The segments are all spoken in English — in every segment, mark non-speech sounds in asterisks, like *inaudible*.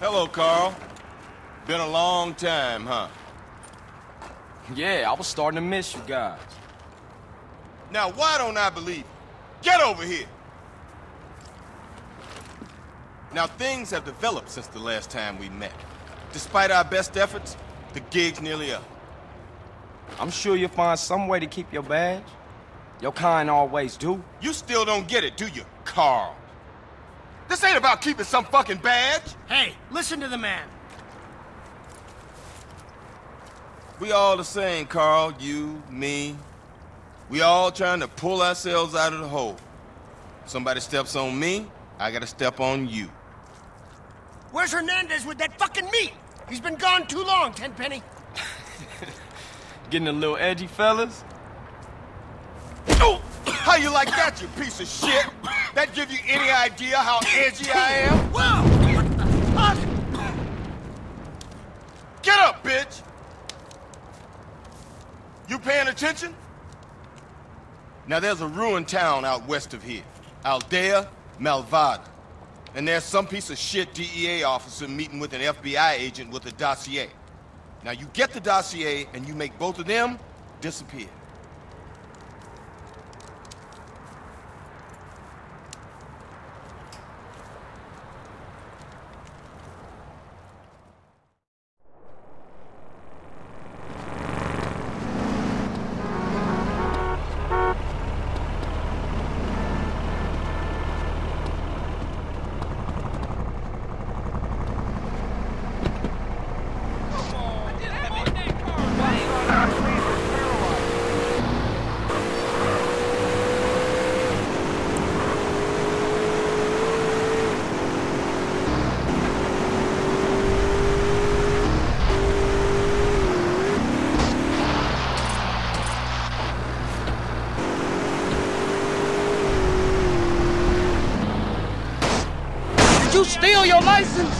Hello, Carl. Been a long time, huh? Yeah, I was starting to miss you guys. Now, why don't I believe you? Get over here! Now, things have developed since the last time we met. Despite our best efforts, the gig's nearly up. I'm sure you'll find some way to keep your badge. Your kind always do. You still don't get it, do you, Carl? This ain't about keeping some fucking badge. Hey, listen to the man. We all the same, Carl. You, me. We all trying to pull ourselves out of the hole. Somebody steps on me, I gotta step on you. Where's Hernandez with that fucking meat? He's been gone too long, Tenpenny. *laughs* Getting a little edgy, fellas? Oh! How you like that, you piece of shit? That give you any idea how edgy I am? *laughs* Whoa! What the fuck? Get up, bitch! You paying attention? Now there's a ruined town out west of here. Aldea Malvada. And there's some piece of shit DEA officer meeting with an FBI agent with a dossier. Now you get the dossier and you make both of them disappear. You steal your license?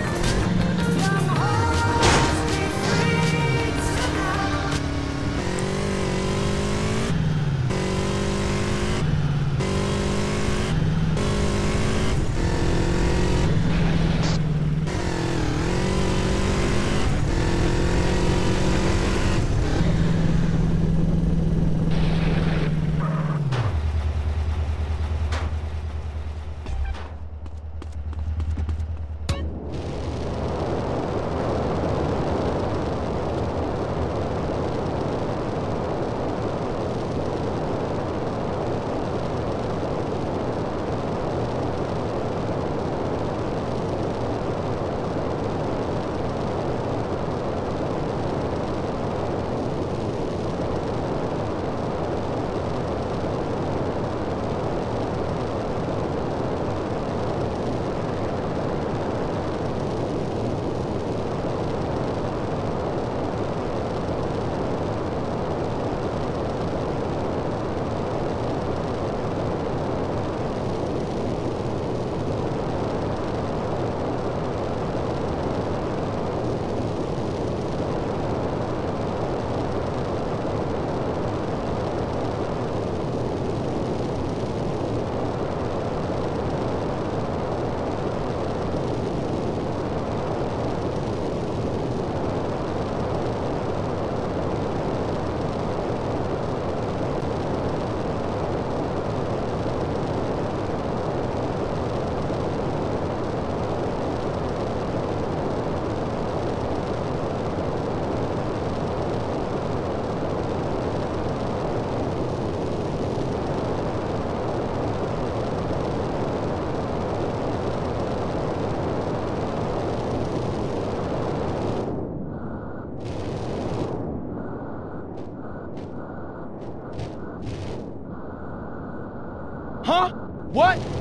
Huh? What?